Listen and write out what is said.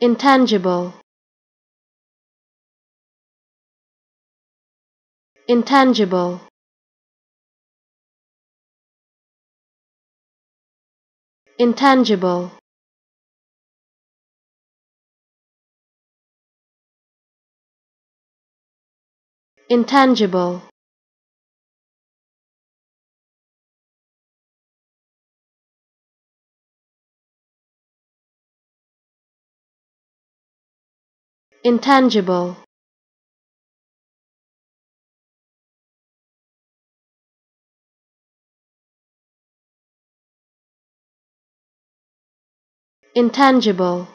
intangible. Intangible. Intangible. Intangible intangible. Intangible